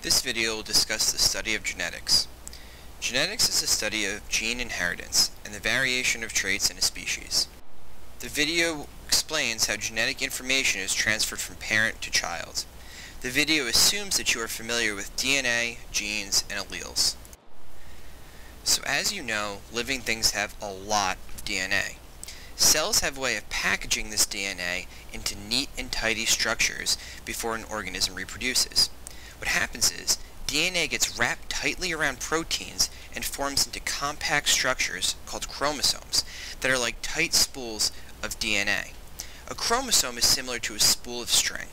This video will discuss the study of genetics. Genetics is the study of gene inheritance and the variation of traits in a species. The video explains how genetic information is transferred from parent to child. The video assumes that you are familiar with DNA, genes, and alleles. So as you know, living things have a lot of DNA. Cells have a way of packaging this DNA into neat and tidy structures before an organism reproduces. What happens is, DNA gets wrapped tightly around proteins and forms into compact structures called chromosomes that are like tight spools of DNA. A chromosome is similar to a spool of string.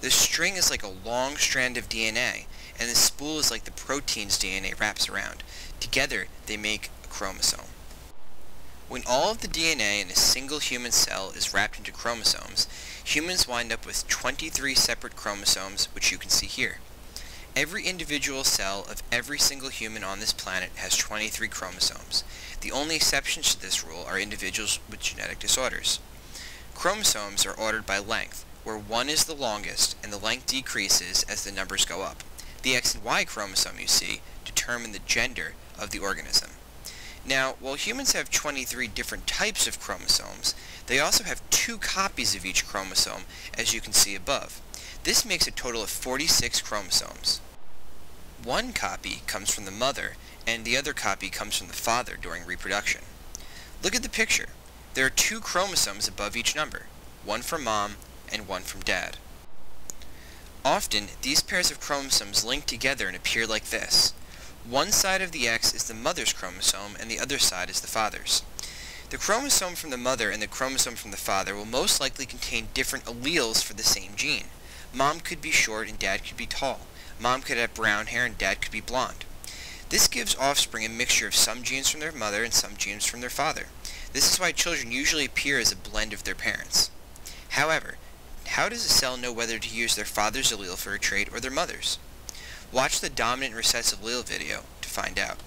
The string is like a long strand of DNA, and the spool is like the protein's DNA wraps around. Together, they make a chromosome. When all of the DNA in a single human cell is wrapped into chromosomes, humans wind up with 23 separate chromosomes, which you can see here. Every individual cell of every single human on this planet has 23 chromosomes. The only exceptions to this rule are individuals with genetic disorders. Chromosomes are ordered by length, where one is the longest and the length decreases as the numbers go up. The X and Y chromosome you see determine the gender of the organism. Now, while humans have 23 different types of chromosomes, they also have two copies of each chromosome, as you can see above. This makes a total of 46 chromosomes. One copy comes from the mother, and the other copy comes from the father during reproduction. Look at the picture. There are two chromosomes above each number, one from mom and one from dad. Often, these pairs of chromosomes link together and appear like this. One side of the X is the mother's chromosome, and the other side is the father's. The chromosome from the mother and the chromosome from the father will most likely contain different alleles for the same gene. Mom could be short and dad could be tall. Mom could have brown hair and dad could be blonde. This gives offspring a mixture of some genes from their mother and some genes from their father. This is why children usually appear as a blend of their parents. However, how does a cell know whether to use their father's allele for a trait or their mother's? Watch the dominant recessive allele video to find out.